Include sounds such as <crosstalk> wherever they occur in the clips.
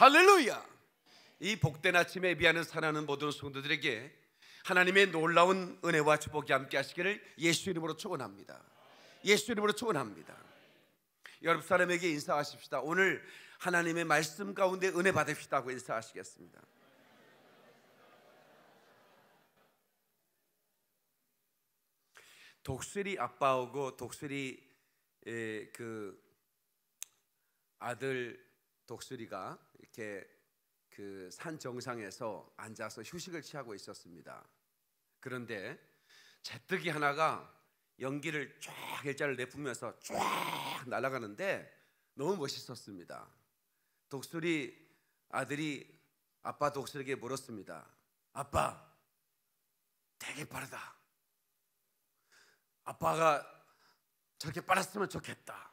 할렐루야. 이 복된 아침에 비하는 사랑하는 모든 성도들에게 하나님의 놀라운 은혜와 축복이 함께 하시기를 예수 이름으로 축원합니다. 예수 이름으로 축원합니다. 여러분 사람에게 인사하십시다. 오늘 하나님의 말씀 가운데 은혜 받읍시다고 인사하시겠습니다. 독수리 아빠하고 독수리 그 아들 독수리가 이렇게 그 산 정상에서 앉아서 휴식을 취하고 있었습니다. 그런데 재뜨기 하나가 연기를 쫙 일자를 내뿜면서 쫙 날아가는데 너무 멋있었습니다. 독수리 아들이 아빠 독수리에게 물었습니다. 아빠, 되게 빠르다. 아빠가 저렇게 빨았으면 좋겠다.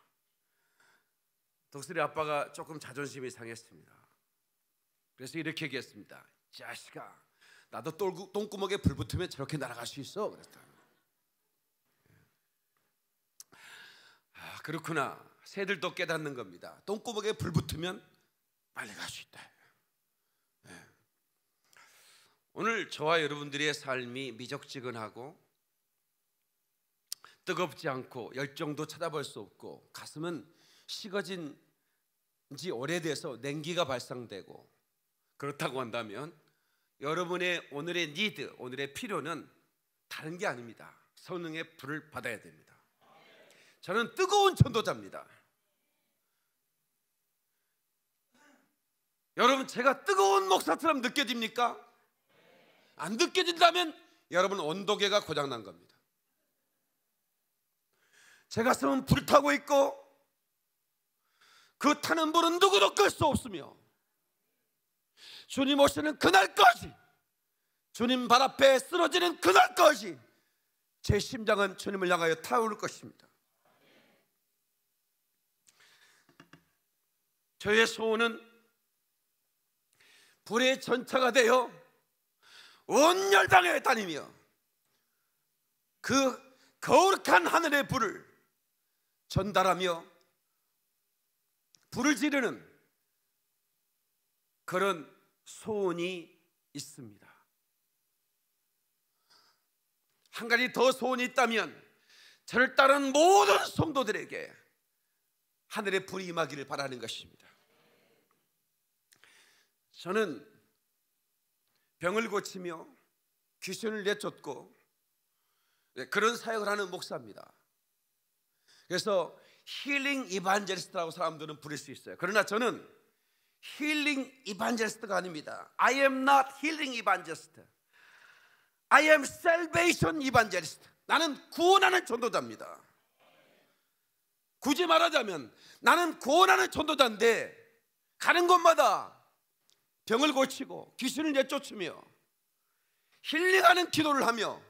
독수리 아빠가 조금 자존심이 상했습니다. 그래서 이렇게 얘기했습니다. 자식아, 나도 똥구멍에 불 붙으면 저렇게 날아갈 수 있어. 그랬다. 아, 그렇구나. 새들도 깨닫는 겁니다. 똥구멍에 불 붙으면 빨리 갈 수 있다. 네. 오늘 저와 여러분들의 삶이 미적지근하고 뜨겁지 않고 열정도 찾아볼 수 없고 가슴은 식어진 지 오래돼서 냉기가 발상되고 그렇다고 한다면 여러분의 오늘의 니드, 오늘의 필요는 다른 게 아닙니다. 성령의 불을 받아야 됩니다. 저는 뜨거운 전도자입니다. 여러분 제가 뜨거운 목사처럼 느껴집니까? 안 느껴진다면 여러분 온도계가 고장난 겁니다. 제 가슴은 불타고 있고 그 타는 불은 누구도 끌 수 없으며 주님 오시는 그날까지 주님 발 앞에 쓰러지는 그날까지 제 심장은 주님을 향하여 타오를 것입니다. 저의 소원은 불의 전차가 되어 온 열방에 다니며 그 거룩한 하늘의 불을 전달하며 불을 지르는 그런 소원이 있습니다. 한 가지 더 소원이 있다면 저를 따른 모든 성도들에게 하늘의 불이 임하기를 바라는 것입니다. 저는 병을 고치며 귀신을 내쫓고 그런 사역을 하는 목사입니다. 그래서 힐링 이반젤리스트라고 사람들은 부를 수 있어요. 그러나 저는 힐링 이반젤리스트가 아닙니다. I am not healing evangelist. I am salvation evangelist. 나는 구원하는 전도자입니다. 굳이 말하자면 나는 구원하는 전도자인데 가는 곳마다 병을 고치고 귀신을 내쫓으며 힐링하는 기도를 하며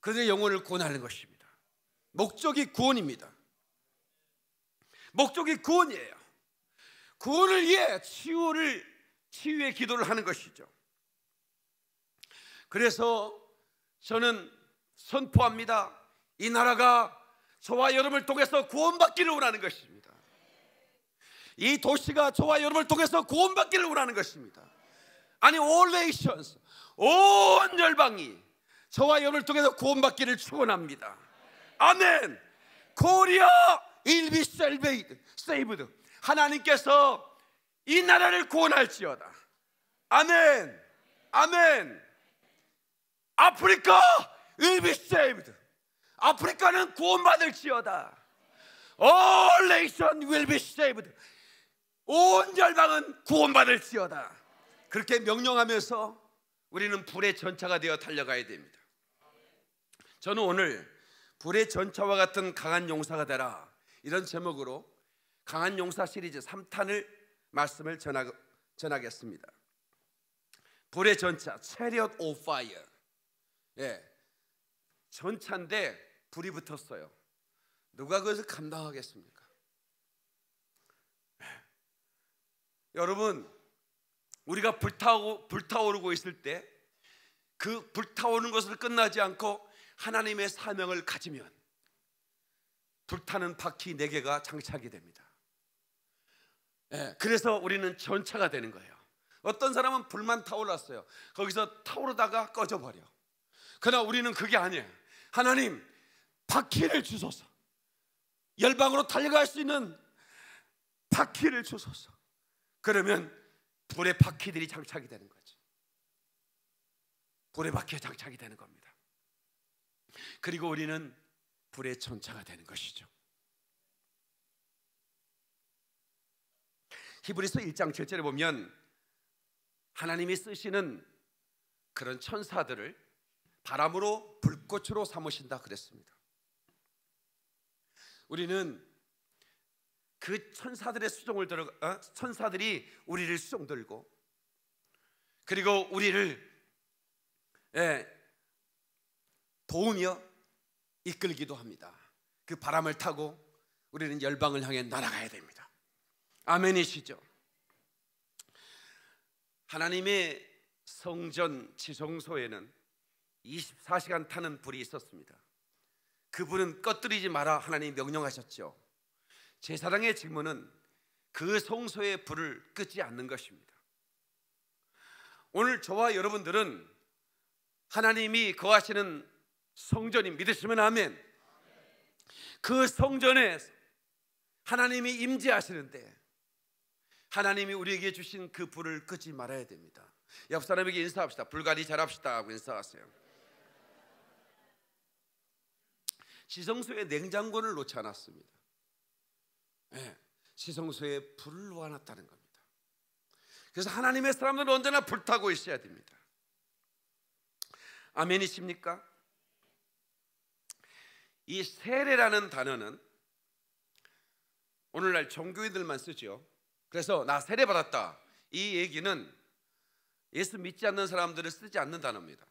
그들의 영혼을 구원하는 것입니다. 목적이 구원입니다. 목적이 구원이에요. 구원을 위해 치유를 치유의 기도를 하는 것이죠. 그래서 저는 선포합니다. 이 나라가 저와 여러분을 통해서 구원받기를 원하는 것입니다. 이 도시가 저와 여러분을 통해서 구원받기를 원하는 것입니다. 아니 all nations 온 열방이 저와 여러분을 통해서 구원받기를 축원합니다. 아멘. 코리아 be saved. saved. 하나님께서 이 나라를 구원할지어다. 아멘. 아멘. 아프리카 be saved. 아프리카는 구원받을지어다. All nation will be saved. 온 열방은 구원받을지어다. 그렇게 명령하면서 우리는 불의 전차가 되어 달려가야 됩니다. 저는 오늘 불의 전차와 같은 강한 용사가 되라. 이런 제목으로 강한 용사 시리즈 3탄을 말씀을 전하, 전하겠습니다. 불의 전차, Chariot of Fire. 예, 전차인데 불이 붙었어요. 누가 그것을 감당하겠습니까? 예. 여러분, 우리가 불타오, 불타오르고 있을 때 그 불타오르는 것을 끝나지 않고 하나님의 사명을 가지면 불타는 바퀴 네 개가 장착이 됩니다. 예, 그래서 우리는 전차가 되는 거예요. 어떤 사람은 불만 타올랐어요. 거기서 타오르다가 꺼져버려. 그러나 우리는 그게 아니에요. 하나님, 바퀴를 주소서. 열방으로 달려갈 수 있는 바퀴를 주소서. 그러면 불의 바퀴들이 장착이 되는 거죠. 불의 바퀴가 장착이 되는 겁니다. 그리고 우리는 불의 천차가 되는 것이죠. 히브리서 1장 7절에 보면 하나님이 쓰시는 그런 천사들을 바람으로 불꽃으로 삼으신다 그랬습니다. 우리는 그 천사들의 수종을 들어 어? 천사들이 우리를 수종 들고 그리고 우리를 예, 도우며 이끌기도 합니다. 그 바람을 타고 우리는 열방을 향해 날아가야 됩니다. 아멘이시죠? 하나님의 성전 지성소에는 24시간 타는 불이 있었습니다. 그 불은 꺼뜨리지 마라 하나님 명령하셨죠. 제사장의 직무는 그 성소의 불을 끄지 않는 것입니다. 오늘 저와 여러분들은 하나님이 거하시는 성전이 믿으시면 아멘. 그 성전에 하나님이 임재하시는데 하나님이 우리에게 주신 그 불을 끄지 말아야 됩니다. 옆 사람에게 인사합시다. 불가리 잘합시다 하고 인사하세요. 시성소에 냉장고를 놓지 않았습니다. 네, 시성소에 불을 놓아놨다는 겁니다. 그래서 하나님의 사람들은 언제나 불타고 있어야 됩니다. 아멘이십니까? 이 세례라는 단어는 오늘날 종교인들만 쓰죠. 그래서 나 세례 받았다. 이 얘기는 예수 믿지 않는 사람들을 쓰지 않는 단어입니다.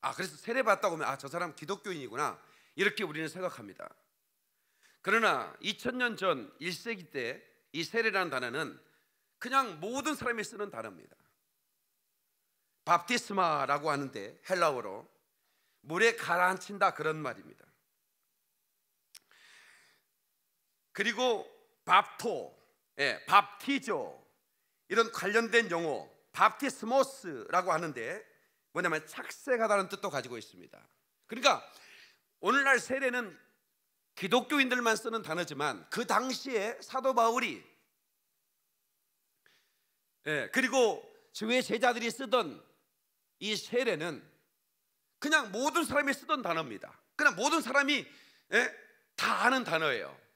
아, 그래서 세례 받았다고 하면 아, 저 사람 기독교인이구나. 이렇게 우리는 생각합니다. 그러나 2000년 전 1세기 때 이 세례라는 단어는 그냥 모든 사람이 쓰는 단어입니다. 밥티스마라고 하는데 헬라어로 물에 가라앉힌다 그런 말입니다. 그리고 밥토, 예, 밥티조 이런 관련된 용어 밥티스모스라고 하는데 뭐냐면 착색하다는 뜻도 가지고 있습니다. 그러니까 오늘날 세례는 기독교인들만 쓰는 단어지만 그 당시에 사도 바울이 예, 그리고 주의 제자들이 쓰던 이 세례는 그냥 모든 사람이 쓰던 단어입니다. 그냥 모든 사람이 예, 다 아는 단어예요.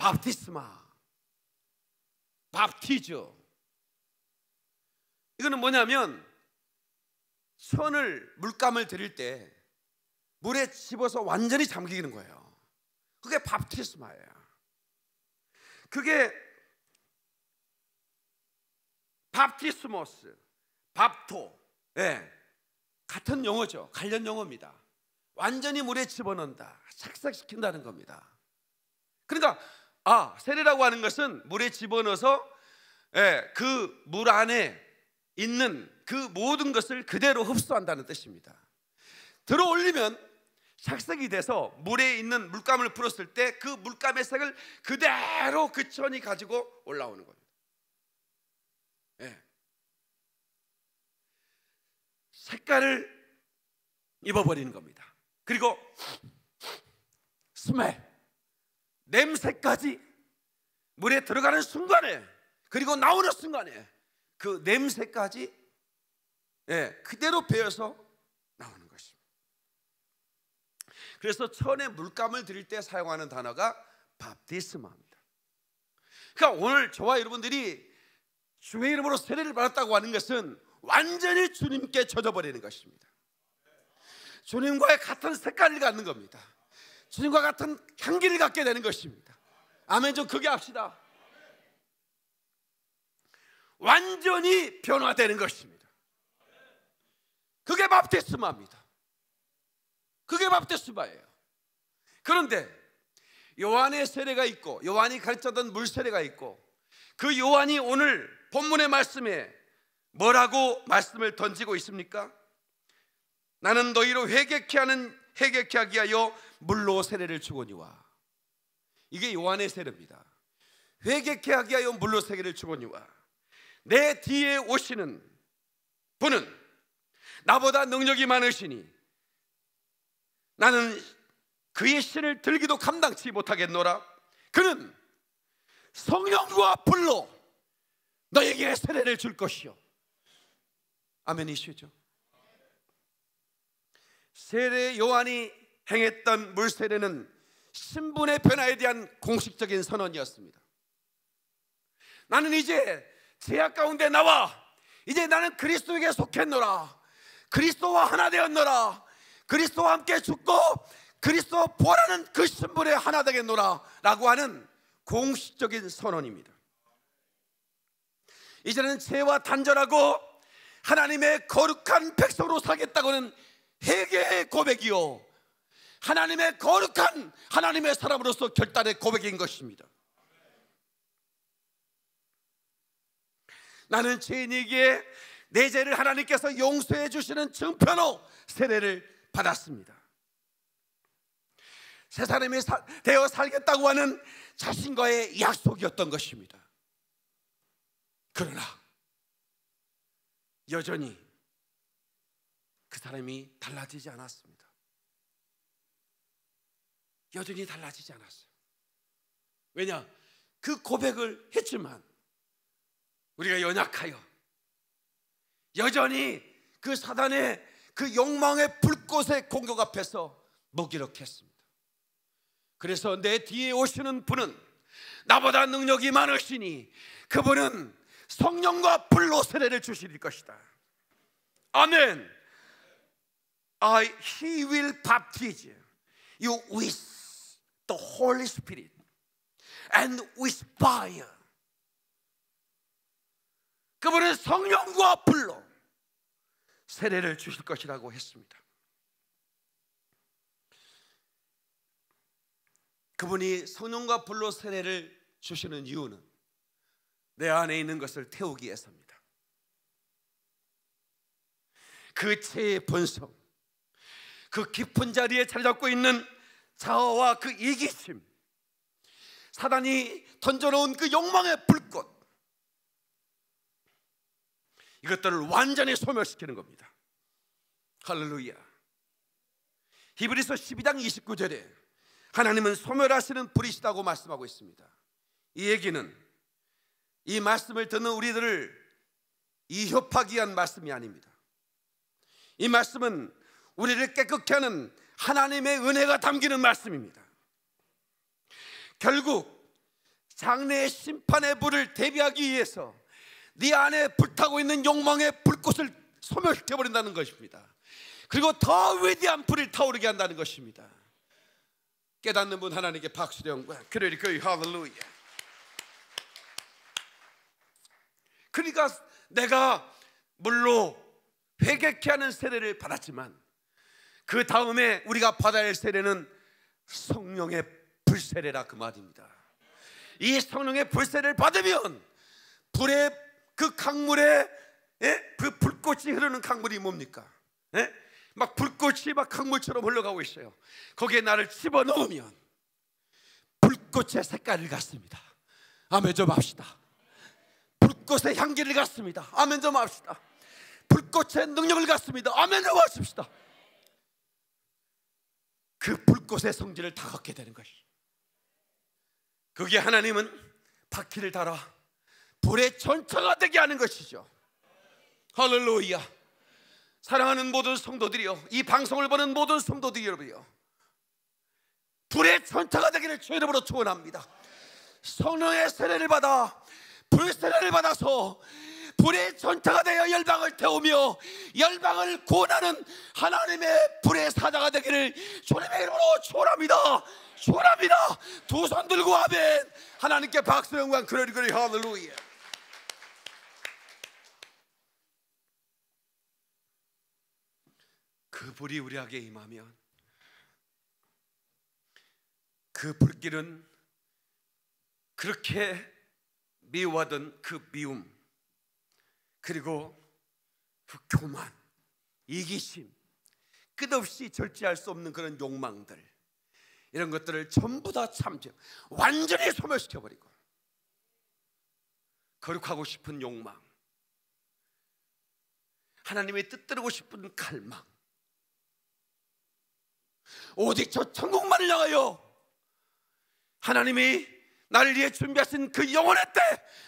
밥티스마, 밥티죠. 이거는 뭐냐면 손을 물감을 드릴 때 물에 집어서 완전히 잠기는 거예요. 그게 밥티스마예요. 그게 밥티스모스, 밥토, 예, 같은 용어죠. 관련 용어입니다. 완전히 물에 집어넣는다, 착삭시킨다는 겁니다. 그러니까 아 세례라고 하는 것은 물에 집어넣어서 예, 그물 안에 있는 그 모든 것을 그대로 흡수한다는 뜻입니다. 들어 올리면 색색이 돼서 물에 있는 물감을 풀었을 때 그 물감의 색을 그대로 그 천이 가지고 올라오는 겁니다. 네. 색깔을 입어버리는 겁니다. 그리고 스멜, 냄새까지 물에 들어가는 순간에 그리고 나오는 순간에 그 냄새까지 네, 그대로 배어서 나오는 그래서 천에 물감을 드릴 때 사용하는 단어가 밥티스마입니다. 그러니까 오늘 저와 여러분들이 주의 이름으로 세례를 받았다고 하는 것은 완전히 주님께 젖어버리는 것입니다. 주님과의 같은 색깔을 갖는 겁니다. 주님과 같은 향기를 갖게 되는 것입니다. 아멘 좀 크게 합시다. 완전히 변화되는 것입니다. 그게 밥티스마입니다. 그게 밥테스마예요. 그런데 요한의 세례가 있고 요한이 가르쳤던 물 세례가 있고 그 요한이 오늘 본문의 말씀에 뭐라고 말씀을 던지고 있습니까? 나는 너희로 회개케 하는 회개케 하기 하여 물로 세례를 주거니와. 이게 요한의 세례입니다. 회개케 하게 하여 물로 세계를 주거니와. 내 뒤에 오시는 분은 나보다 능력이 많으시니 나는 그의 신을 들기도 감당치 못하겠노라. 그는 성령과 불로 너에게 세례를 줄 것이요. 아멘이시죠? 세례 요한이 행했던 물세례는 신분의 변화에 대한 공식적인 선언이었습니다. 나는 이제 제약 가운데 나와. 이제 나는 그리스도에게 속했노라. 그리스도와 하나 되었노라. 그리스도와 함께 죽고 그리스도 보라는 그 신분에 하나 되겠노라 라고 하는 공식적인 선언입니다. 이제는 죄와 단절하고 하나님의 거룩한 백성으로 살겠다고는 회개의 고백이요 하나님의 거룩한 하나님의 사람으로서 결단의 고백인 것입니다 나는 죄인에게 내 죄를 하나님께서 용서해 주시는 증표로 세례를 받았습니다. 새 사람이 되어 살겠다고 하는 자신과의 약속이었던 것입니다. 그러나 여전히 그 사람이 달라지지 않았습니다. 여전히 달라지지 않았어요. 왜냐? 그 고백을 했지만 우리가 연약하여 여전히 그 사단의 그 욕망의 불꽃의 공격 앞에서 무기력했습니다. 그래서 내 뒤에 오시는 분은 나보다 능력이 많으시니 그분은 성령과 불로 세례를 주실 것이다. 아멘. I, he will baptize you with the Holy Spirit and with fire. 그분은 성령과 불로 세례를 주실 것이라고 했습니다. 그분이 성령과 불로 세례를 주시는 이유는 내 안에 있는 것을 태우기 위해서입니다. 그 죄의 본성, 그 깊은 자리에 자리 잡고 있는 자아와 그 이기심, 사단이 던져놓은 그 욕망의 불꽃, 이것들을 완전히 소멸시키는 겁니다. 할렐루야. 히브리서 12장 29절에 하나님은 소멸하시는 불이시다고 말씀하고 있습니다. 이 얘기는 이 말씀을 듣는 우리들을 이협하기 위한 말씀이 아닙니다. 이 말씀은 우리를 깨끗게 하는 하나님의 은혜가 담기는 말씀입니다. 결국 장래의 심판의 불을 대비하기 위해서 네 안에 불타고 있는 욕망의 불꽃을 소멸시켜 버린다는 것입니다. 그리고 더 위대한 불을 타오르게 한다는 것입니다. 깨닫는 분 하나님께 박수를 영광. 그러니까 할렐루야. 그러니까 내가 물로 회개케 하는 세례를 받았지만 그 다음에 우리가 받아야 할 세례는 성령의 불세례라 그 말입니다. 이 성령의 불세례를 받으면 불의 그 강물에 예? 그 불꽃이 흐르는 강물이 뭡니까? 예? 막 불꽃이 막 강물처럼 흘러가고 있어요. 거기에 나를 집어 넣으면 불꽃의 색깔을 갖습니다. 아멘 좀 합시다. 불꽃의 향기를 갖습니다. 아멘 좀 합시다. 불꽃의 능력을 갖습니다. 아멘 좀 하십시다. 그 불꽃의 성질을 다 갖게 되는 것이. 그게 하나님은 바퀴를 달아 불의 전차가 되게 하는 것이죠. 할렐루야. 사랑하는 모든 성도들이요. 이 방송을 보는 모든 성도들 여러분이요. 불의 전차가 되기를 주 이름으로 축원합니다. 성령의 세례를 받아 불 세례를 받아서 불의 전차가 되어 열방을 태우며 열방을 구원하는 하나님의 불의 사자가 되기를 주님의 이름으로 축원합니다. 축원합니다. 두 손 들고 아멘. 하나님께 박수 영광 그러리 그러리 할렐루야. 그 불이 우리에게 임하면 그 불길은 그렇게 미워하던 그 미움 그리고 그 교만 이기심 끝없이 절제할 수 없는 그런 욕망들 이런 것들을 전부 다 참죠 완전히 소멸시켜 버리고 거룩하고 싶은 욕망, 하나님의 뜻대로고 싶은 갈망, 오직 저 천국만을 향하여 하나님이 나를 위해 준비하신 그 영원의 때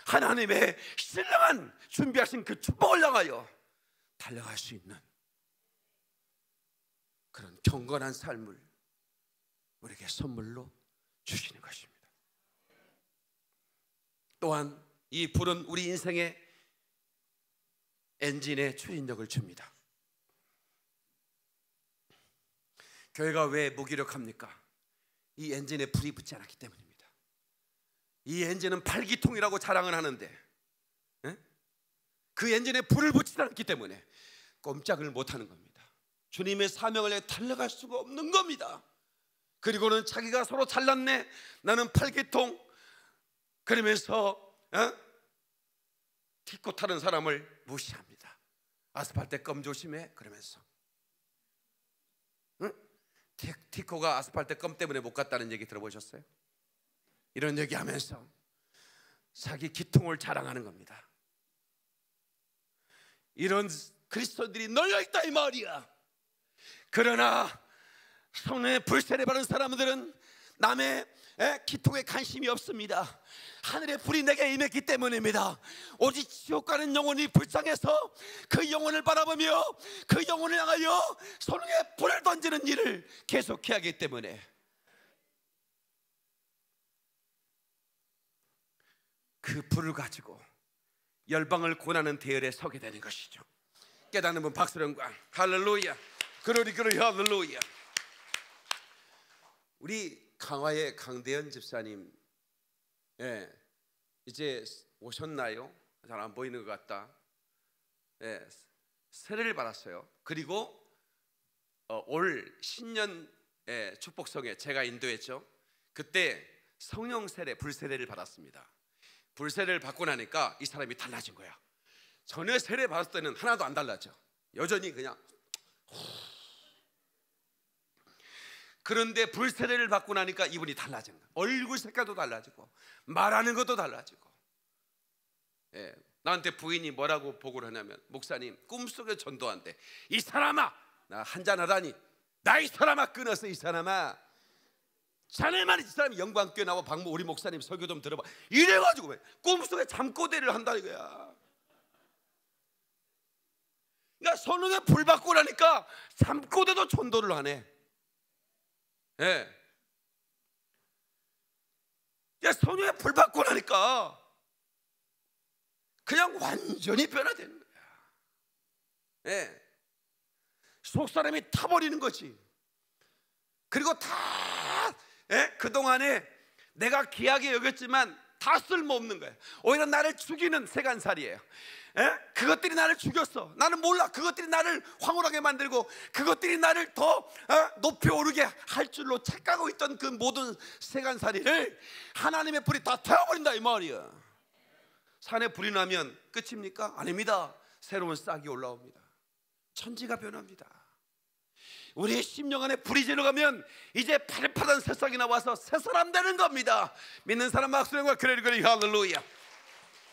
하나님의 신령한 준비하신 그 축복을 향하여 달려갈 수 있는 그런 경건한 삶을 우리에게 선물로 주시는 것입니다. 또한 이 불은 우리 인생의 엔진에 추진력을 줍니다. 교회가 왜 무기력합니까? 이 엔진에 불이 붙지 않았기 때문입니다. 이 엔진은 팔기통이라고 자랑을 하는데 에? 그 엔진에 불을 붙이지 않기 때문에 꼼짝을 못하는 겁니다. 주님의 사명을 해 달려갈 수가 없는 겁니다. 그리고는 자기가 서로 잘났네. 나는 팔기통. 그러면서 어? 티코 타는 사람을 무시합니다. 아스팔트 껌 조심해. 그러면서 응? 티코가 아스팔트 껌 때문에 못 갔다는 얘기 들어보셨어요? 이런 얘기하면서 자기 기통을 자랑하는 겁니다. 이런 그리스도들이 널려 있다 이 말이야. 그러나 성령의 불세례 받은 사람들은 남의 기통에 관심이 없습니다. 하늘의 불이 내게 임했기 때문입니다. 오직 지옥 가는 영혼이 불쌍해서 그 영혼을 바라보며 그 영혼을 향하여 성령의 불을 던지는 일을 계속해야 하기 때문에 그 불을 가지고 열방을 고나는 대열에 서게 되는 것이죠. 깨닫는 분 박수령광 할렐루야. 그러리 그러리 할렐루야. 우리 강화의 강대현 집사님, 예, 이제 오셨나요? 잘 안 보이는 것 같다. 예, 세례를 받았어요. 그리고 어, 올 신년 예, 축복성에 제가 인도했죠. 그때 성령 세례, 불세례를 받았습니다. 불세례를 받고 나니까 이 사람이 달라진 거야. 전에 세례 받았을 때는 하나도 안 달라져. 여전히 그냥 그런데 불세례를 받고 나니까 이분이 달라진 거야. 얼굴 색깔도 달라지고 말하는 것도 달라지고. 예, 나한테 부인이 뭐라고 보고를 하냐면 목사님 꿈속에 전도한대. 이 사람아 나 한잔 하다니 나 이 사람아 끊었어 이 사람아. 자네만 이 사람이 영광교회 나와 박모 우리 목사님 설교 좀 들어봐. 이래가지고 왜 꿈속에 잠꼬대를 한다 이거야. 그러니까 선웅에 불 받고 나니까 잠꼬대도 전도를 하네. 예. 야, 선우에 불 받고 나니까 그냥 완전히 변화되는 거야. 예. 속 사람이 타버리는 거지. 그리고 다 예? 그동안에 내가 귀하게 여겼지만 다 쓸모없는 거예요. 오히려 나를 죽이는 세간살이에요. 에? 그것들이 나를 죽였어. 나는 몰라. 그것들이 나를 황홀하게 만들고 그것들이 나를 더 어? 높이 오르게 할 줄로 착각하고 있던 그 모든 세간살이를 하나님의 불이 다 태워버린다 이 말이야. 산에 불이 나면 끝입니까? 아닙니다. 새로운 싹이 올라옵니다. 천지가 변합니다. 우리의 심령 안에 불이 지나가면 이제 파릇파릇한 새싹이 나와서 새 사람 되는 겁니다. 믿는 사람 막수령과 그래 그래 할렐루야.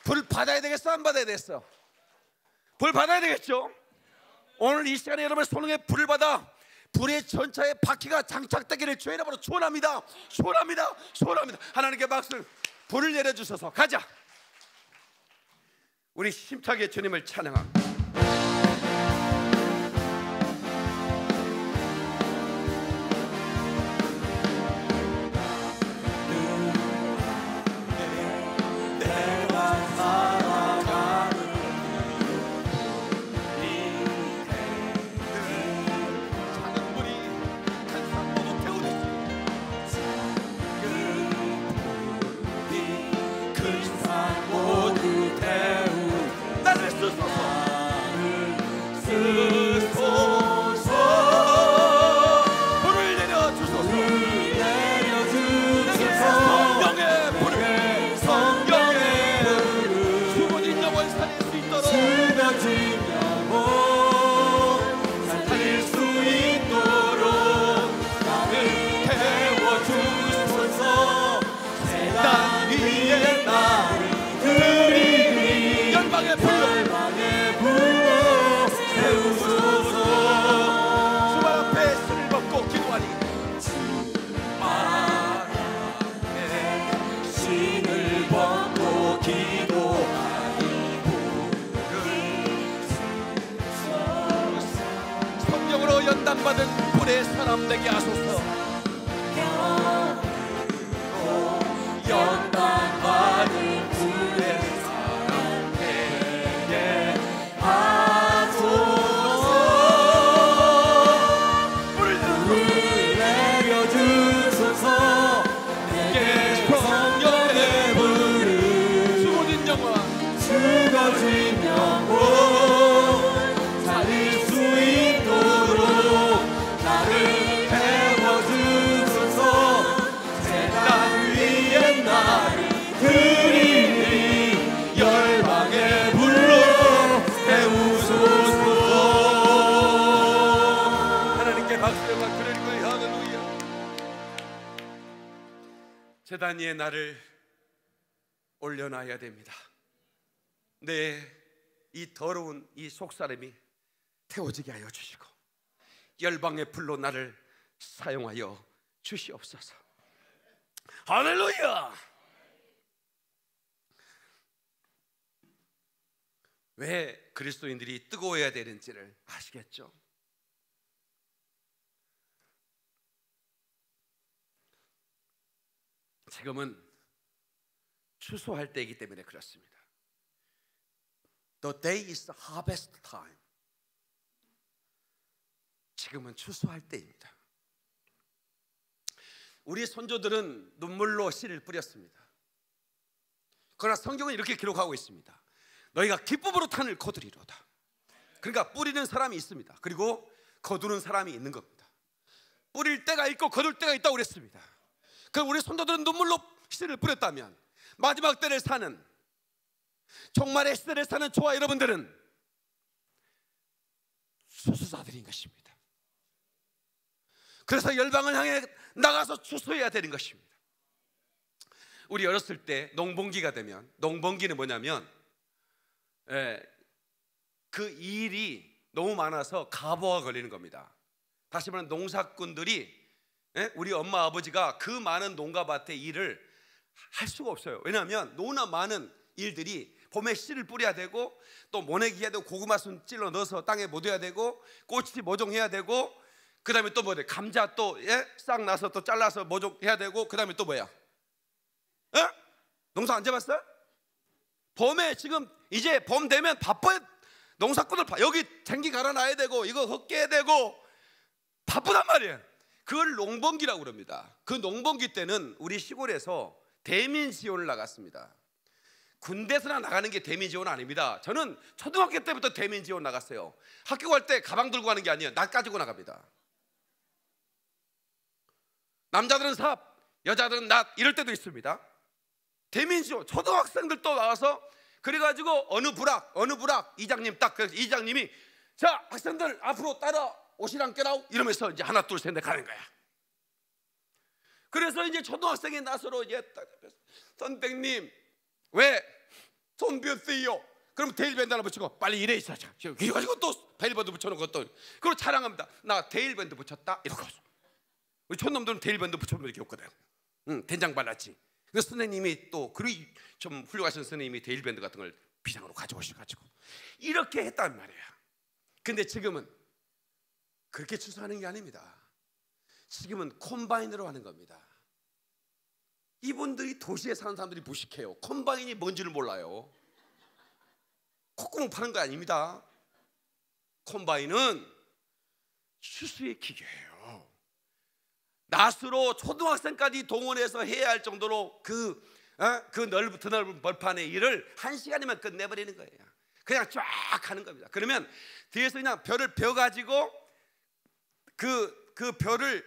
불 받아야 되겠어? 안 받아야 되겠어? 불 받아야 되겠죠? 오늘 이 시간에 여러분 손에 불을 받아 불의 전차에 바퀴가 장착되기를 주의 이름으로 축원합니다. 축원합니다. 축원합니다. 하나님께 박수 불을 내려 주셔서 가자. 우리 힘차게 주님을 찬양합니다. 연단받 재단 위에 나를 올려놔야 됩니다. 내 이 더러운 이 속사람이 태워지게 하여 주시고 열방의 불로 나를 사용하여 주시옵소서. 할렐루야! 왜 그리스도인들이 뜨거워야 되는지를 아시겠죠? 지금은 추수할 때이기 때문에 그렇습니다. The day is the harvest time. 지금은 추수할 때입니다. 우리 선조들은 눈물로 씨를 뿌렸습니다. 그러나 성경은 이렇게 기록하고 있습니다. 너희가 기쁨으로 탄을 거두리로다. 그러니까 뿌리는 사람이 있습니다. 그리고 거두는 사람이 있는 겁니다. 뿌릴 때가 있고 거둘 때가 있다고 그랬습니다. 그 우리 선조들은 눈물로 씨를 뿌렸다면 마지막 때를 사는 종말의 시대를 사는 저와 여러분들은 수수자들인 것입니다. 그래서 열방을 향해 나가서 추수해야 되는 것입니다. 우리 어렸을 때 농번기가 되면 농번기는 뭐냐면 예, 그 일이 너무 많아서 가보가 걸리는 겁니다. 다시 말하면 농사꾼들이 예, 우리 엄마 아버지가 그 많은 농가밭의 일을 할 수가 없어요. 왜냐하면 너무나 많은 일들이 봄에 씨를 뿌려야 되고 또 모내기 해야 되고 고구마 순 찔러 넣어서 땅에 묻어야 되고 꽃이 모종해야 되고 그 다음에 또 뭐래 감자 또싹 예? 나서 또 잘라서 모종해야 되고 그 다음에 또 뭐야 에? 농사 안 잡았어요? 봄에 지금 이제 봄 되면 바빠요 농사꾼을 바, 여기 쟁기 갈아놔야 되고 이거 헛개야 되고 바쁘단 말이에요 그걸 농번기라고 그럽니다. 그 농번기 때는 우리 시골에서 대민 지원을 나갔습니다. 군대에서나 나가는 게 대민 지원 아닙니다. 저는 초등학교 때부터 대민 지원 나갔어요. 학교 갈 때 가방 들고 가는 게 아니에요. 날 가지고 나갑니다. 남자들은 삽, 여자들은 낫 이럴 때도 있습니다. 대민시오 초등학생들도 나와서 그래가지고 어느 부락 어느 부락 이장님 딱 이장님이 자 학생들 앞으로 따라 오시랑 깨라우 이러면서 이제 하나 둘 셋 넷 가는 거야. 그래서 이제 초등학생이 나서로 이제 선생님 왜 손뷰세요? 그럼 데일밴드 하나 붙이고 빨리 일해 있어. 이거 가지고 또 데일밴드 붙여놓은 것도 그리고 자랑합니다. 나 데일밴드 붙였다 이러고 우리 촌놈들은 대일밴드 붙여놓은 이렇게 없거든. 응, 된장 발랐지. 그 선생님이 또 그리 좀 훌륭하신 선생님이 대일밴드 같은 걸 비상으로 가져오셔가지고 이렇게 했단 말이야. 근데 지금은 그렇게 추수하는 게 아닙니다. 지금은 콤바인으로 하는 겁니다. 이분들이 도시에 사는 사람들이 무식해요. 콤바인이 뭔지를 몰라요. 콧구멍 파는 거 아닙니다. 콤바인은 추수의 기계예요. 낫으로 초등학생까지 동원해서 해야 할 정도로 그, 어? 그 넓은, 드넓은 벌판의 일을 한 시간이면 끝내버리는 거예요. 그냥 쫙 하는 겁니다. 그러면 뒤에서 그냥 벼를 벼가지고 그, 그 벼를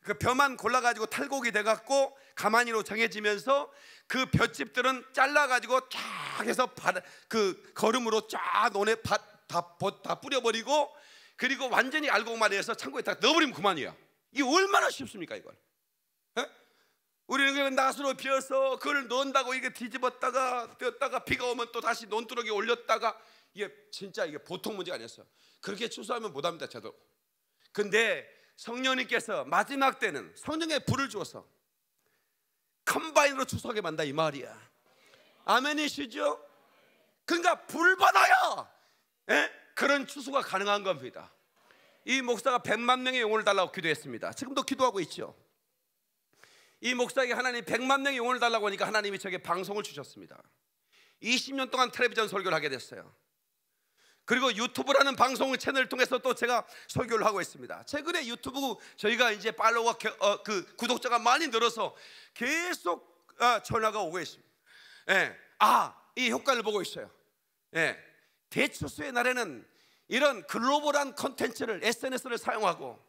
그 벼만 골라가지고 탈곡이 돼갖고 가만히로 정해지면서 그 벼집들은 잘라가지고 쫙 해서 바, 그 거름으로 쫙 논에 바, 다, 다 뿌려버리고 그리고 완전히 알곡만 해서 창고에 다 넣어버리면 그만이야. 이게 얼마나 쉽습니까 이걸? 에? 우리는 그냥 낫으로 비어서 그걸 넣는다고 이게 뒤집었다가 떼었다가 비가 오면 또 다시 논두렁에 올렸다가 이게 진짜 이게 보통 문제가 아니었어요. 그렇게 추수하면 못합니다 저도. 근데 성령님께서 마지막 때는 성령의 불을 주어서 컴바인으로 추수하게 만다 이 말이야. 아멘이시죠? 그러니까 불 받아야 에? 그런 추수가 가능한 겁니다. 이 목사가 100만 명의 영혼을 달라고 기도했습니다. 지금도 기도하고 있죠. 이 목사에게 하나님 100만 명의 영혼을 달라고 하니까 하나님이 저에게 방송을 주셨습니다. 20년 동안 텔레비전 설교를 하게 됐어요. 그리고 유튜브라는 방송 채널을 통해서 또 제가 설교를 하고 있습니다. 최근에 유튜브 저희가 이제 팔로워 어, 그 구독자가 많이 늘어서 계속 아, 전화가 오고 있습니다. 예, 아, 이 효과를 보고 있어요. 예, 대추수의 날에는 이런 글로벌한 컨텐츠를 SNS를 사용하고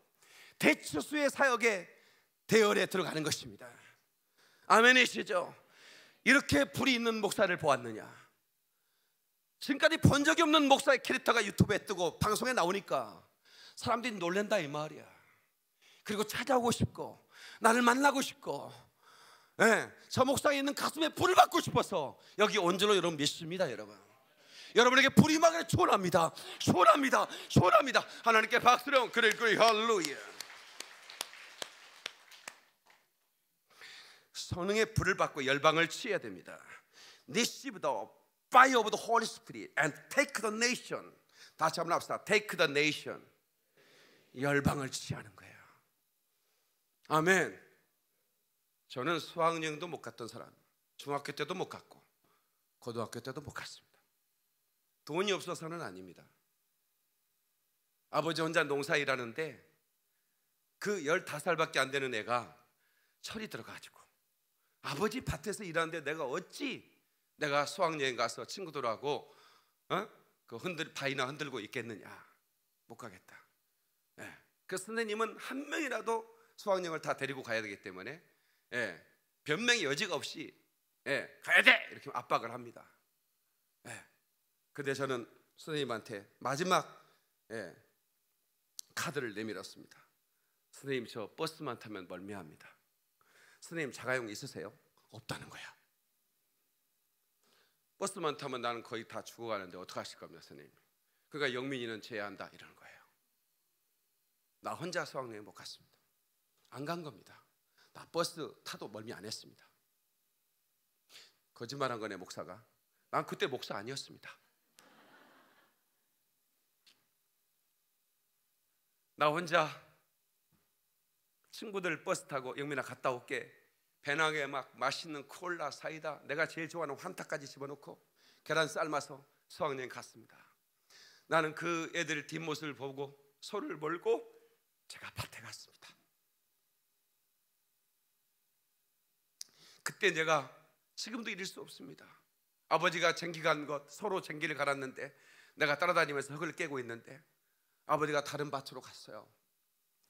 대추수의 사역에 대열에 들어가는 것입니다. 아멘이시죠? 이렇게 불이 있는 목사를 보았느냐? 지금까지 본 적이 없는 목사의 캐릭터가 유튜브에 뜨고 방송에 나오니까 사람들이 놀랜다 이 말이야. 그리고 찾아오고 싶고 나를 만나고 싶고 네, 저 목사에 있는 가슴에 불을 받고 싶어서 여기 온 줄로 여러분 믿습니다 여러분. 여러분에게 불이 막을 소원합니다. 소원합니다. 소원합니다. 하나님께 박수령 그래 그래 할렐루야. 성령의 불을 받고 열방을 취해야 됩니다. Receive the fire of the Holy Spirit and take the nation. 다시 한번 합시다. Take the nation. 열방을 취하는 거예요. 아멘. 저는 수학여행도 못 갔던 사람 중학교 때도 못 갔고 고등학교 때도 못 갔습니다. 돈이 없어서는 아닙니다. 아버지 혼자 농사 일하는데 그 15살밖에 안 되는 애가 철이 들어가지고 아버지 밭에서 일하는데 내가 어찌 내가 수학여행 가서 친구들하고 어? 그 흔들 바위나 흔들고 있겠느냐 못 가겠다. 예. 그 선생님은 한 명이라도 수학여행을 다 데리고 가야 되기 때문에 예. 변명의 여지가 없이 예. 가야 돼 이렇게 압박을 합니다. 예. 근데 저는 선생님한테 마지막 예. 카드를 내밀었습니다. 선생님 저 버스만 타면 멀미합니다. 선생님 자가용 있으세요? 없다는 거야. 버스만 타면 나는 거의 다 죽어가는데 어떻게 하실 겁니까 선생님? 그러니까 영민이는 제외한다 이러는 거예요. 나 혼자 수학여행 못 갔습니다. 안 간 겁니다. 나 버스 타도 멀미 안 했습니다. 거짓말한 거네 목사가. 난 그때 목사 아니었습니다. 나 혼자 친구들 버스 타고 영민아 갔다 올게 배낭에 막 맛있는 콜라, 사이다, 내가 제일 좋아하는 환타까지 집어넣고 계란 삶아서 수학여행 갔습니다. 나는 그 애들 뒷모습을 보고 소를 몰고 제가 밭에 갔습니다. 그때 내가 지금도 잃을 수 없습니다. 아버지가 쟁기 간 것 서로 쟁기를 갈았는데 내가 따라다니면서 흙을 깨고 있는데 아버지가 다른 밭으로 갔어요.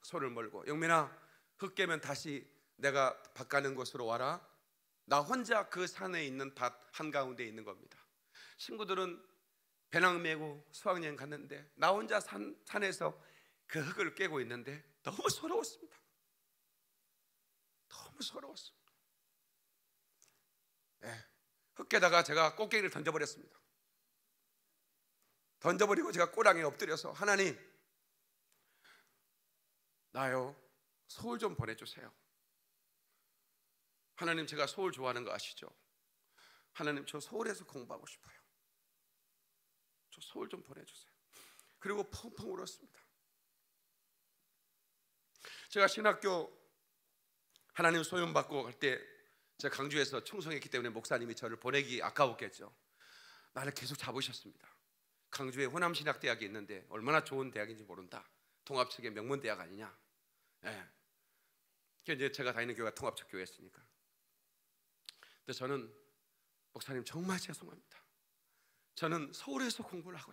소를 몰고 영민아 흙 깨면 다시 내가 밭 가는 곳으로 와라. 나 혼자 그 산에 있는 밭 한가운데 있는 겁니다. 친구들은 배낭 메고 수학여행 갔는데 나 혼자 산, 산에서 그 흙을 깨고 있는데 너무 서러웠습니다. 너무 서러웠습니다. 네, 흙 깨다가 제가 꽃게기를 던져버렸습니다. 던져버리고 제가 꼬랑에 엎드려서 하나님 나요 소울 좀 보내주세요. 하나님 제가 서울 좋아하는 거 아시죠? 하나님 저 서울에서 공부하고 싶어요. 저 서울 좀 보내주세요. 그리고 펑펑 울었습니다. 제가 신학교 하나님 소용 받고 갈 때 제가 강주에서 충성했기 때문에 목사님이 저를 보내기 아까웠겠죠. 나를 계속 잡으셨습니다. 강주에 호남신학대학이 있는데 얼마나 좋은 대학인지 모른다. 통합측의 명문 대학 아니냐. 예. 네. 이제 제가 다니는 교회가 통합측 교회였으니까. 근데 저는 목사님 정말 죄송합니다. 저는 서울에서 공부를 하고.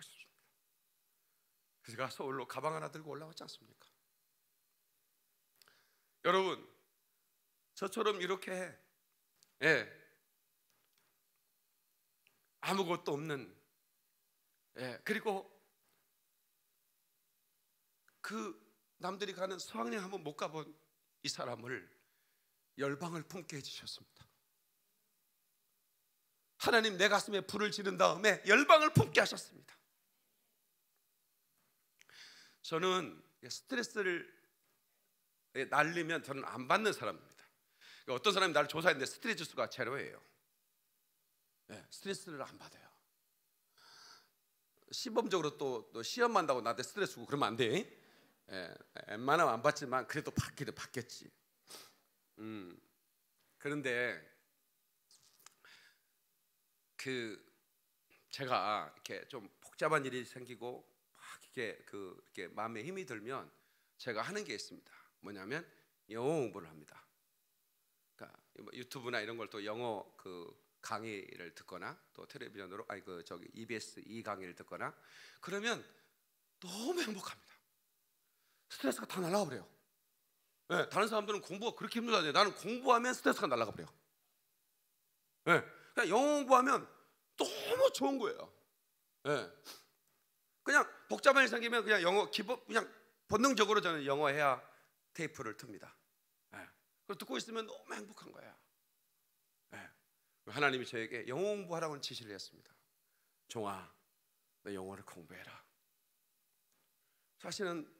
그래서 제가 서울로 가방 하나 들고 올라왔지 않습니까? 여러분, 저처럼 이렇게 예, 아무것도 없는 예, 그리고 그 남들이 가는 수학여행 한번 못 가본 이 사람을 열방을 품게 해주셨습니다. 하나님 내 가슴에 불을 지른 다음에 열방을 품게 하셨습니다. 저는 스트레스를 날리면 저는 안 받는 사람입니다. 그러니까 어떤 사람이 나를 조사했는데 스트레스 수가 제로예요. 네, 스트레스를 안 받아요. 시범적으로 또, 또 시험 만다고 나한테 스트레스 주고 그러면 안 돼. 예, 웬만하면 안 받지만 그래도 받기도 받겠지. 음, 그런데 그 제가 이렇게 좀 복잡한 일이 생기고 막 이렇게 그 이렇게 마음에 힘이 들면 제가 하는 게 있습니다. 뭐냐면 영어 공부를 합니다. 그러니까 유튜브나 이런 걸 또 영어 그 강의를 듣거나 또 텔레비전으로 아니 그 저기 EBS 이 강의를 듣거나 그러면 너무 행복합니다. 스트레스가 다 날아가 버려요. 네, 다른 사람들은 공부가 그렇게 힘들다는데 나는 공부하면 스트레스가 날아가 버려. 네, 그냥 영어 공부하면 너무 좋은 거예요. 네. 그냥 복잡한 일 생기면 그냥 영어 기본 그냥 본능적으로 저는 영어 해야 테이프를 틉니다. 네. 그걸 듣고 있으면 너무 행복한 거야. 네. 하나님이 저에게 영어 공부하라고 지시를 했습니다. 종아, 너 영어를 공부해라. 사실은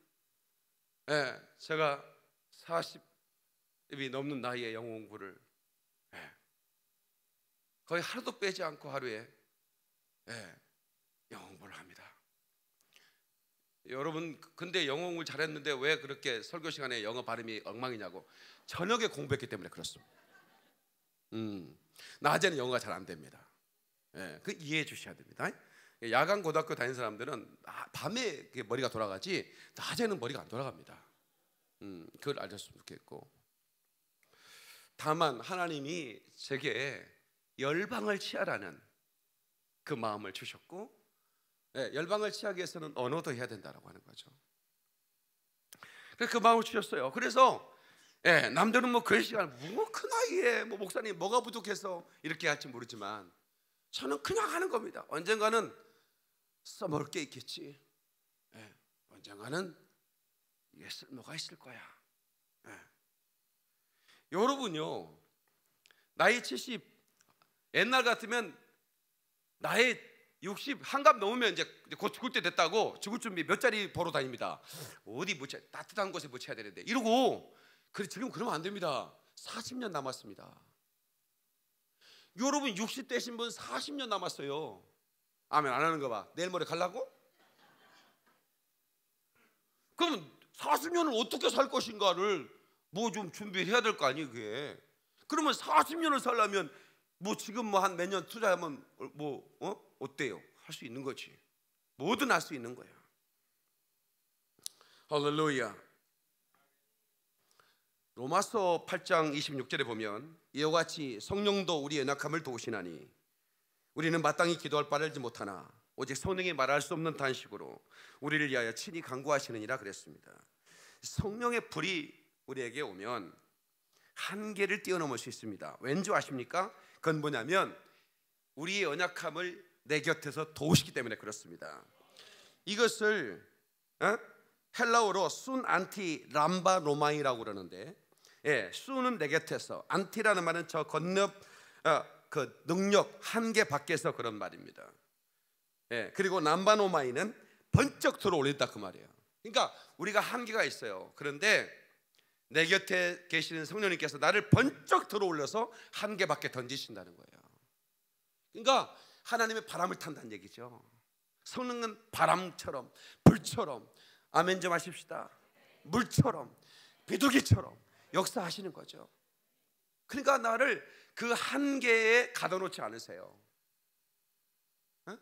예, 제가 40이 넘는 나이에 영어 공부를 예, 거의 하루도 빼지 않고 하루에 예, 공부를 합니다. 여러분 근데 영어 공부 잘했는데 왜 그렇게 설교 시간에 영어 발음이 엉망이냐고 저녁에 공부했기 때문에 그렇습니다. 음, 낮에는 영어가 잘 안 됩니다. 예, 그 이해해 주셔야 됩니다. 야간 고등학교 다니는 사람들은 아, 밤에 머리가 돌아가지 낮에는 머리가 안 돌아갑니다. 음, 그걸 알렸으면 좋겠고 다만 하나님이 제게 열방을 취하라는 그 마음을 주셨고 네, 열방을 취하기 위해서는 언어도 해야 된다라고 하는 거죠. 그 마음을 주셨어요. 그래서 예, 남들은 뭐 그런 시간 뭐큰 나이에 뭐 목사님 뭐가 부족해서 이렇게 할지 모르지만 저는 그냥 하는 겁니다. 언젠가는 써먹을 게 있겠지. 예, 언젠가는 이게 쓸모가 있을 거야. 예. 여러분요, 나이 70, 옛날 같으면 나이 60 한갑 넘으면 이제 곧 죽을 때 됐다고 죽을 준비 몇 자리 보러 다닙니다. 어디 묻혀 따뜻한 곳에 묻혀야 되는데 이러고 그래 지금 그러면 안 됩니다. 40년 남았습니다. 여러분 60대신 분 40년 남았어요. 아멘 안 하는 거 봐. 내일 모레 갈라고? 그럼 40년을 어떻게 살 것인가를 뭐 좀 준비해야 될 거 아니에요, 그게. 그러면 40년을 살려면 뭐 지금 뭐 한 몇 년 투자하면 뭐 어? 어때요? 할 수 있는 거지. 뭐든 할 수 있는 거야. 할렐루야. 로마서 8장 26절에 보면 이와 같이 성령도 우리의 연약함을 도우시나니 우리는 마땅히 기도할 바를 알지 못하나 오직 성령이 말할 수 없는 탄식으로 우리를 위하여 친히 간구하시느니라 그랬습니다. 성령의 불이 우리에게 오면 한계를 뛰어넘을 수 있습니다. 왠지 아십니까? 그건 뭐냐면 우리의 연약함을 내 곁에서 도우시기 때문에 그렇습니다. 이것을 어? 헬라어로 συν αντι λαμβάνομαι라고 그러는데 예, συν은 내 곁에서 αντι라는 말은 저 건너 어, 그 능력 한계 밖에서 그런 말입니다. 예, 그리고 남바노마이는 번쩍 들어 올린다 그 말이에요. 그러니까 우리가 한계가 있어요. 그런데 내 곁에 계시는 성령님께서 나를 번쩍 들어올려서 한계 밖에 던지신다는 거예요. 그러니까 하나님의 바람을 탄다는 얘기죠. 성령은 바람처럼 불처럼 아멘 좀 하십시다. 물처럼 비둘기처럼 역사하시는 거죠. 그러니까 나를 그 한계에 가둬놓지 않으세요. 어?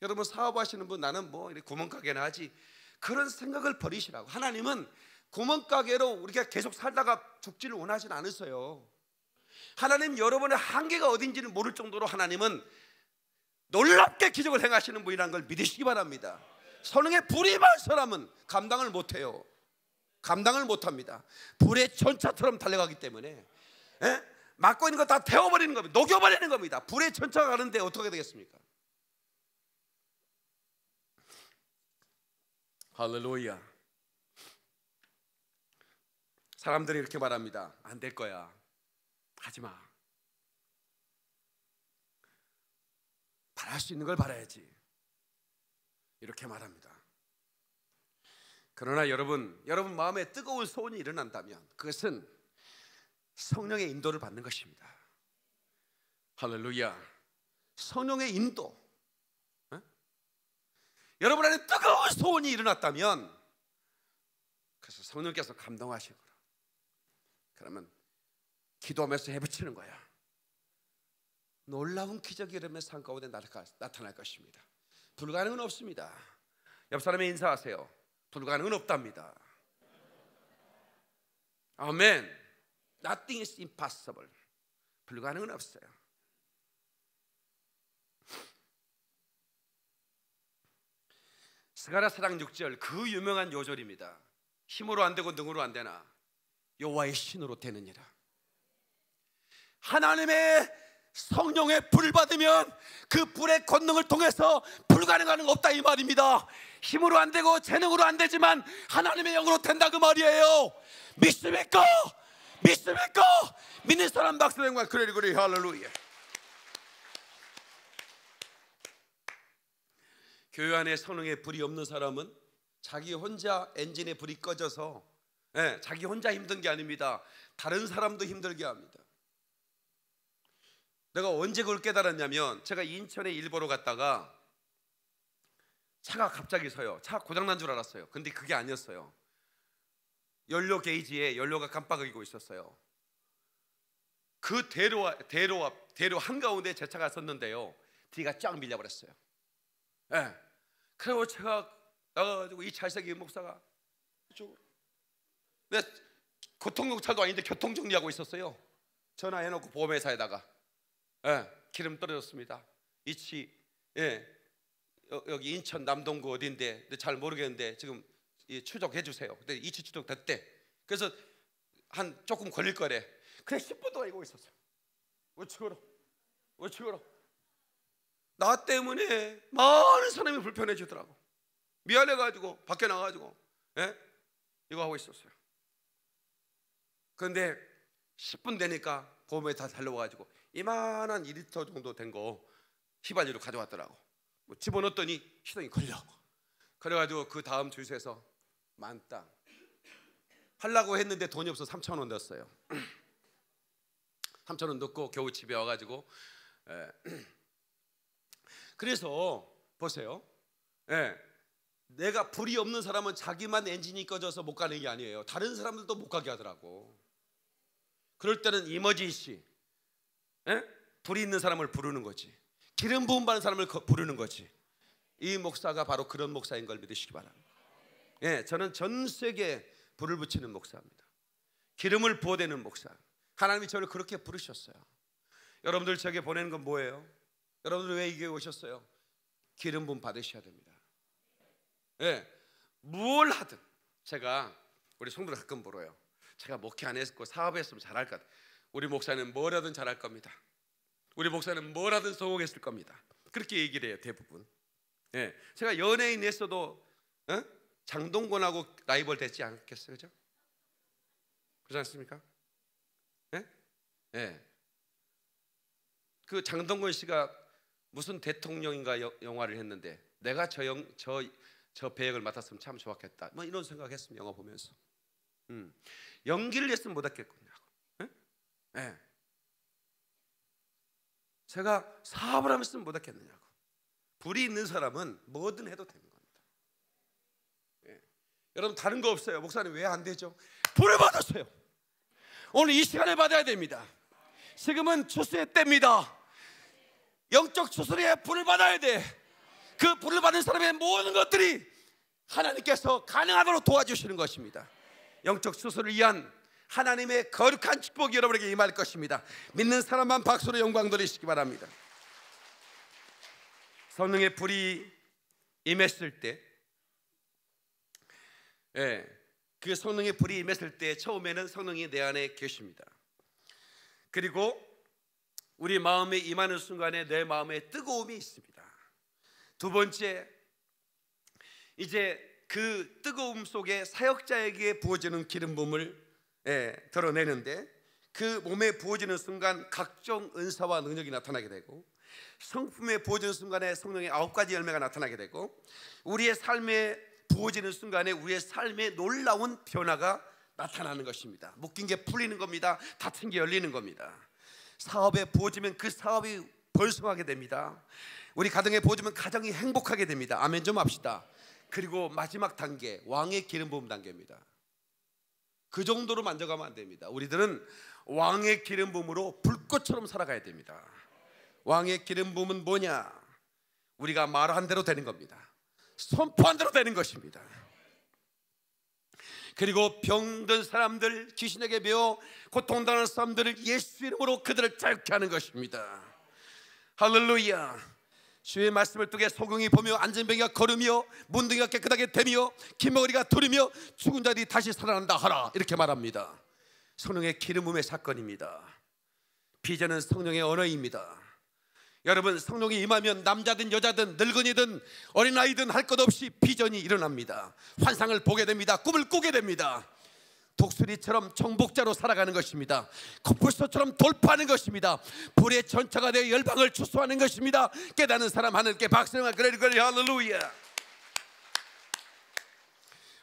여러분 사업하시는 분 나는 뭐 구멍가게나 하지 그런 생각을 버리시라고. 하나님은 구멍가게로 우리가 계속 살다가 죽지를 원하진 않으세요. 하나님 여러분의 한계가 어딘지는 모를 정도로 하나님은 놀랍게 기적을 행하시는 분이라는 걸 믿으시기 바랍니다. 선능의 불이 말 사람은 감당을 못해요. 감당을 못합니다. 불의 전차처럼 달려가기 때문에 에? 예? 막고 있는 거 다 태워버리는 겁니다. 녹여버리는 겁니다. 불의 전차가 가는데 어떻게 되겠습니까? 할렐루야. 사람들이 이렇게 말합니다. 안 될 거야. 하지 마. 바랄 수 있는 걸 바라야지. 이렇게 말합니다. 그러나 여러분, 여러분 마음에 뜨거운 소원이 일어난다면 그것은 성령의 인도를 받는 것입니다. 할렐루야. 성령의 인도. 어? 여러분 안에 뜨거운 소원이 일어났다면 그래서 성령께서 감동하시고 그러면 기도하면서 해붙이는 거야. 놀라운 기적이 이러면 삶 가운데 나타날 것입니다. 불가능은 없습니다. 옆 사람에 인사하세요. 불가능은 없답니다. 아멘. Nothing is impossible. 불가능은 없어요. 스가라 사랑 6절 그 유명한 요절입니다. 힘으로 안 되고 능으로 안 되나 여호와의 신으로 되느니라. 하나님의 성령의 불 받으면 그 불의 권능을 통해서 불가능한 거 없다 이 말입니다. 힘으로 안 되고 재능으로 안 되지만 하나님의 영으로 된다 그 말이에요. 믿습니까? 믿습니까? 믿는 사람 박수 영광 그래 그래 할렐루야. 교회 안에 성령의 불이 없는 사람은 자기 혼자 엔진의 불이 꺼져서 예, 자기 혼자 힘든 게 아닙니다. 다른 사람도 힘들게 합니다. 내가 언제 그걸 깨달았냐면 제가 인천에 일보러 갔다가 차가 갑자기 서요. 차가 고장 난 줄 알았어요. 근데 그게 아니었어요. 연료 게이지에 연료가 깜빡이고 있었어요. 그 대로 대로 대로 한 가운데 제 차가 섰는데요. 뒤가 쫙 밀려버렸어요. 예. 네. 그리고 제가 나가가지고 이 잘생긴 목사가 이 쪽으로 내 교통경찰도 아닌데 교통 정리하고 있었어요. 전화해놓고 보험회사에다가 예, 기름 떨어졌습니다. 이치 예, 여기 인천 남동구 어딘데 잘 모르겠는데 지금 추적해 주세요. 근데 이치 추적 됐대. 그래서 한 조금 걸릴 거래. 그래 10분 동안 이고 있었어요. 우측으로 우측으로 나 때문에 많은 사람이 불편해지더라고. 미안해가지고 밖에 나가가지고 예? 이거 하고 있었어요. 그런데 10분 되니까 보험에 다 달려와가지고 이만한 2리터 정도 된 거 휘발유로 가져왔더라고. 뭐 집어넣었더니 시동이 걸려. 그래가지고 그 다음 주소에서 만땅 하려고 했는데 돈이 없어 3천 원 넣었어요. <clears throat> 3천 원 넣고 겨우 집에 와가지고 에. <clears throat> 그래서 보세요. 예. 내가 불이 없는 사람은 자기만 엔진이 꺼져서 못 가는 게 아니에요. 다른 사람들도 못 가게 하더라고. 그럴 때는 이머지시 예? 불이 있는 사람을 부르는 거지. 기름 부음 받는 사람을 부르는 거지. 이 목사가 바로 그런 목사인 걸 믿으시기 바랍니다. 예, 저는 전 세계 불을 붙이는 목사입니다. 기름을 부어대는 목사. 하나님이 저를 그렇게 부르셨어요. 여러분들 저에게 보내는 건 뭐예요? 여러분들 왜 이게 오셨어요? 기름 부음 받으셔야 됩니다. 예, 뭘 하든 제가 우리 성도를 가끔 물어요. 제가 목회 안 했고 사업했으면 잘할 것. 우리 목사는 뭘 하든 잘할 겁니다. 우리 목사는 뭘 하든 성공했을 겁니다. 그렇게 얘기를 해요 대부분. 예, 제가 연예인 했어도 어? 장동건하고 라이벌 됐지 않겠어요, 그죠? 그렇지 않습니까? 예? 예. 그 장동건 씨가 무슨 대통령인가 영화를 했는데 내가 저 영, 저, 저 배역을 맡았으면 참 좋았겠다. 뭐 이런 생각했습니다. 영화 보면서. 음. 연기를 했으면 못 했겠군요. 예? 예. 제가 사업을 하면 쓰면 못 했겠느냐고. 불이 있는 사람은 뭐든 해도 되는 겁니다. 예. 여러분 다른 거 없어요. 목사님 왜 안 되죠? 불을 받았어요. 오늘 이 시간에 받아야 됩니다. 지금은 추수의 때입니다. 영적 추수에 불을 받아야 돼. 그 불을 받는 사람의 모든 것들이 하나님께서 가능하도록 도와주시는 것입니다. 영적 추수를 위한 하나님의 거룩한 축복이 여러분에게 임할 것입니다. 믿는 사람만 박수로 영광 돌리시기 바랍니다. 성령의 불이 임했을 때, 예, 그 성령의 불이 임했을 때 처음에는 성령이 내 안에 계십니다. 그리고 우리 마음에 임하는 순간에 내 마음에 뜨거움이 있습니다. 두 번째, 이제 그 뜨거움 속에 사역자에게 부어지는 기름 부음을 예, 드러내는데 그 몸에 부어지는 순간 각종 은사와 능력이 나타나게 되고 성품에 부어지는 순간에 성령의 아홉 가지 열매가 나타나게 되고 우리의 삶에 부어지는 순간에 우리의 삶에 놀라운 변화가 나타나는 것입니다. 묶인 게 풀리는 겁니다. 닫힌 게 열리는 겁니다. 사업에 부어지면 그 사업이 벌성하게 됩니다. 우리 가정에 부어지면 가정이 행복하게 됩니다. 아멘 좀 합시다. 그리고 마지막 단계 왕의 기름 부음 단계입니다. 그 정도로 만져가면 안 됩니다. 우리들은 왕의 기름 부음으로 불꽃처럼 살아가야 됩니다. 왕의 기름 부음은 뭐냐? 우리가 말한 대로 되는 겁니다. 선포한 대로 되는 것입니다. 그리고 병든 사람들, 귀신에게 배워 고통당하는 사람들을 예수 이름으로 그들을 자유케 하는 것입니다. 할렐루야. 주의 말씀을 통해 소경이 보며 안전병이가 걸으며 문둥이가 깨끗하게 되며 김머리가 두르며 죽은 자들이 다시 살아난다 하라 이렇게 말합니다. 성령의 기름 부음의 사건입니다. 비전은 성령의 언어입니다. 여러분 성령이 임하면 남자든 여자든 늙은이든 어린아이든 할 것 없이 비전이 일어납니다. 환상을 보게 됩니다. 꿈을 꾸게 됩니다. 독수리처럼 정복자로 살아가는 것입니다. 코뿔소처럼 돌파하는 것입니다. 불의 전차가 되어 열방을 추수하는 것입니다. 깨닫는 사람 하늘께 박수를 그래 그래 할렐루야.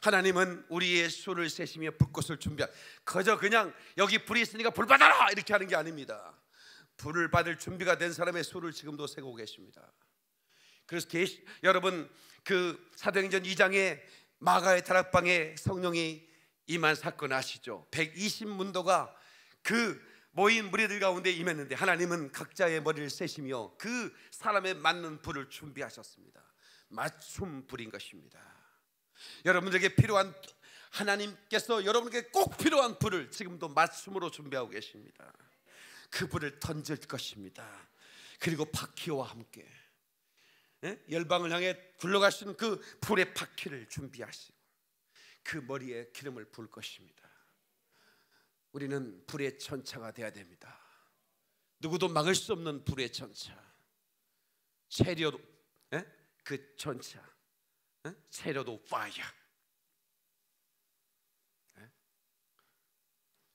하나님은 우리의 수를 세시며 불꽃을 준비하. 그저 그냥 여기 불이 있으니까 불 받아라 이렇게 하는 게 아닙니다. 불을 받을 준비가 된 사람의 수를 지금도 세고 계십니다. 그래서 계시, 여러분 그 사도행전 2장에 마가의 다락방에 성령이 임한 사건 아시죠? 120문도가 그 모인 무리들 가운데 임했는데 하나님은 각자의 머리를 세시며 그 사람에 맞는 불을 준비하셨습니다. 맞춤 불인 것입니다. 여러분들에게 필요한 하나님께서 여러분에게 꼭 필요한 불을 지금도 맞춤으로 준비하고 계십니다. 그 불을 던질 것입니다. 그리고 바퀴와 함께 예? 열방을 향해 굴러가시는 그 불의 바퀴를 준비하시고 그 머리에 기름을 부을 것입니다. 우리는 불의 천차가 되어야 됩니다. 누구도 막을 수 없는 불의 천차. Chariot of 에? 그 전차. 에? Chariot of fire. 에?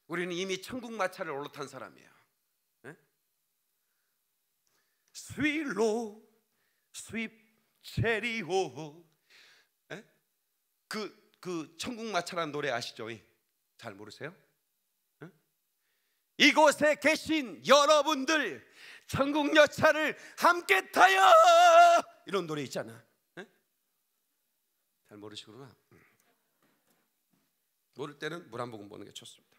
우리는 이미 천국 마차를 올라탄 사람이에요. Swing low sweet chariot 그 그 천국 마차라는 노래 아시죠? 잘 모르세요? 이곳에 계신 여러분들 천국 여차를 함께 타요 이런 노래 있잖아. 잘 모르시구나. 모를 때는 물 한 모금 보는 게 좋습니다.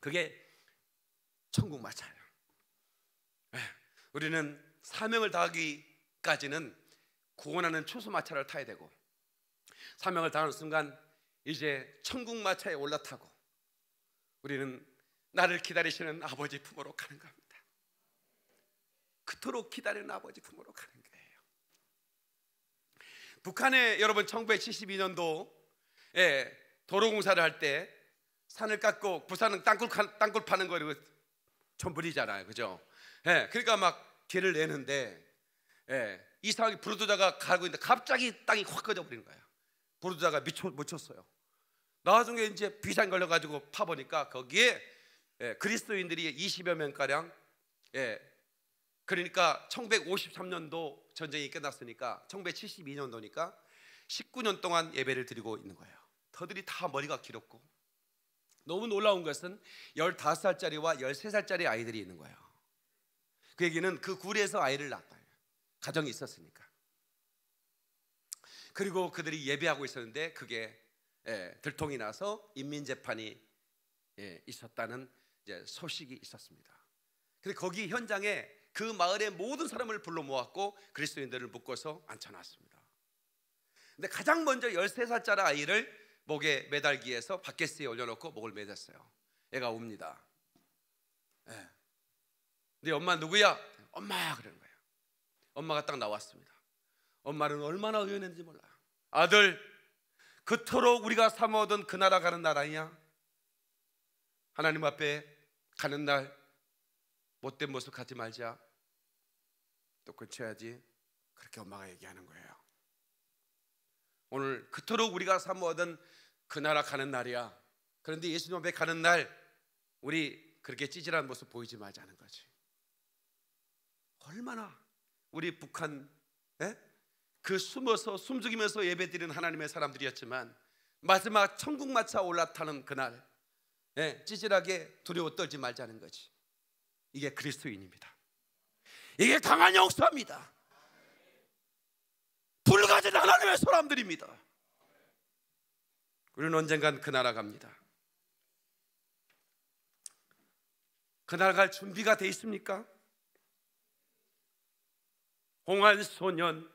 그게 천국 마차예요. 우리는 사명을 다하기까지는 구원하는 초소마차를 타야 되고 사명을 다하는 순간 이제 천국 마차에 올라타고 우리는 나를 기다리시는 아버지 품으로 가는 겁니다. 그토록 기다리는 아버지 품으로 가는 거예요. 북한에 여러분 1972년도에 도로 공사를 할 때 산을 깎고 부산은 땅굴 땅굴 파는 거를 전부리잖아요, 그죠? 예, 그러니까 막 길을 내는데 예, 이상하게 부르드자가 가고 있는데 갑자기 땅이 확 꺼져 버리는 거예요. 부르드자가 미쳐 묻혔어요. 나중에 이제 비상 걸려 가지고 파 보니까 거기에 예, 그리스도인들이 20여 명 가량 예, 그러니까 1953년도 전쟁이 끝났으니까 1972년도니까 19년 동안 예배를 드리고 있는 거예요. 저들이 다 머리가 길었고 너무 놀라운 것은 15살짜리와 13살짜리 아이들이 있는 거예요. 그 얘기는 그 굴에서 아이를 낳았다. 가정이 있었으니까. 그리고 그들이 예배하고 있었는데 그게 예, 들통이 나서 인민 재판이 예, 있었다는 소식이 있었습니다. 근데 거기 현장에 그 마을의 모든 사람을 불러 모았고 그리스도인들을 묶어서 앉혀놨습니다. 근데 가장 먼저 13살짜리 아이를 목에 매달기에서 바켓스에 올려놓고 목을 매댔어요. 애가 웁니다. 예. 근데 엄마 누구야? 엄마 그러는 거예요. 엄마가 딱 나왔습니다. 엄마는 얼마나 의연했는지 몰라. 아들, 그토록 우리가 사모하던 그 나라 가는 나라냐? 하나님 앞에 가는 날 못된 모습 갖지 말자. 또 고쳐야지. 그렇게 엄마가 얘기하는 거예요. 오늘 그토록 우리가 사모하던 그 나라 가는 날이야. 그런데 예수님 앞에 가는 날 우리 그렇게 찌질한 모습 보이지 말자는 거지. 얼마나 우리 북한 에? 그 숨어서 숨죽이면서 예배드리는 하나님의 사람들이었지만 마지막 천국 마차 올라타는 그날 에? 찌질하게 두려워 떨지 말자는 거지. 이게 그리스도인입니다. 이게 강한 역사입니다. 불가진 하나님의 사람들입니다. 우리는 언젠간 그 나라 갑니다. 그 나라 갈 준비가 돼 있습니까? 홍한 소년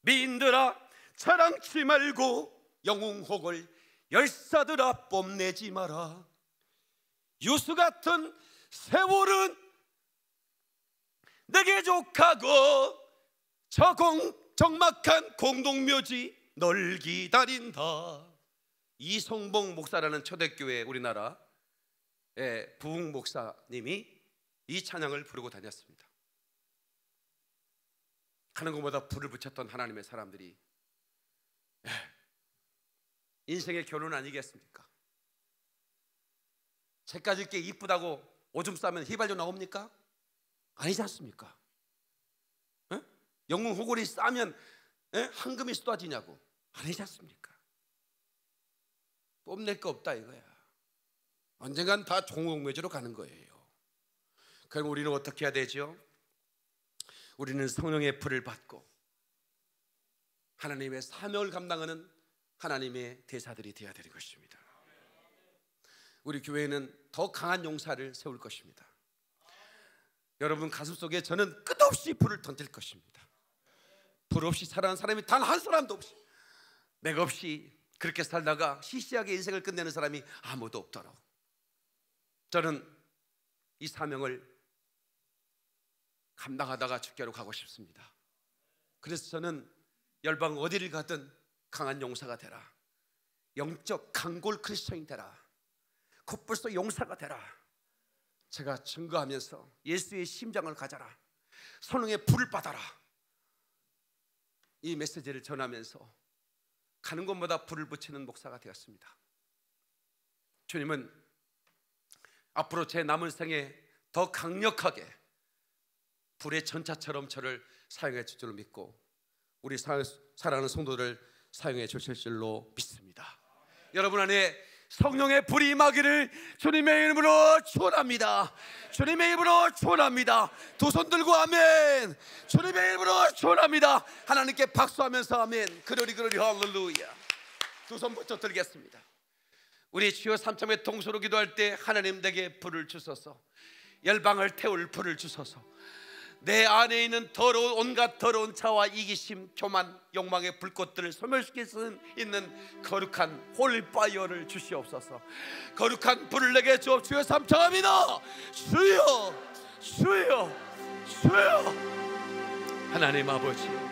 미인들아 자랑치 말고 영웅혹을 열사들아 뽐내지 마라. 유수 같은 세월은 내게 족하고 저공 적막한 공동묘지 널 기다린다. 이성봉 목사라는 초대교회 우리나라 부흥 목사님이 이 찬양을 부르고 다녔습니다 하는 것보다 불을 붙였던 하나님의 사람들이 인생의 결론 아니겠습니까? 책까지 게 이쁘다고 오줌 싸면 휘발유 나옵니까? 아니지 않습니까? 에? 영웅 호골이 싸면 에? 황금이 쏟아지냐고 아니지 않습니까? 뽐낼 거 없다 이거야 언젠간 다 종옥매주로 가는 거예요 그럼 우리는 어떻게 해야 되죠? 우리는 성령의 불을 받고 하나님의 사명을 감당하는 하나님의 대사들이 되어야 되는 것입니다. 우리 교회는 더 강한 용사를 세울 것입니다. 여러분 가슴 속에 저는 끝없이 불을 던질 것입니다. 불 없이 살아가는 사람이 단 한 사람도 없이 맥 없이 그렇게 살다가 시시하게 인생을 끝내는 사람이 아무도 없도록 저는 이 사명을 감당하다가 죽게로 가고 싶습니다. 그래서 저는 열방 어디를 가든 강한 용사가 되라. 영적 강골 크리스천이 되라. 곧불서 용사가 되라. 제가 증거하면서 예수의 심장을 가져라. 선능의 불을 받아라. 이 메시지를 전하면서 가는 곳마다 불을 붙이는 목사가 되었습니다. 주님은 앞으로 제 남은 생에 더 강력하게 불의 전차처럼 저를 사용해 줄줄 믿고 우리 사랑하는 성도들 사용해 주실 줄로 믿습니다. 여러분 안에 성령의 불이 임하기를 주님의 이름으로 축원합니다. 주님의 이름으로 축원합니다. 두 손 들고 아멘. 주님의 이름으로 축원합니다. 하나님께 박수하면서 아멘. 그러리 그러리 할렐루야. 두손 붙여 들겠습니다. 우리 주여 삼창의 통성으로 기도할 때 하나님 내게 불을 주소서. 열방을 태울 불을 주소서. 내 안에 있는 더러운 온갖 더러운 자아와 이기심, 교만, 욕망의 불꽃들을 소멸시킬 수 있는 거룩한 holy fire를 주시옵소서. 거룩한 불을 내게 주옵 주여 삼창합니다. 주여, 주여, 주여. 하나님 아버지.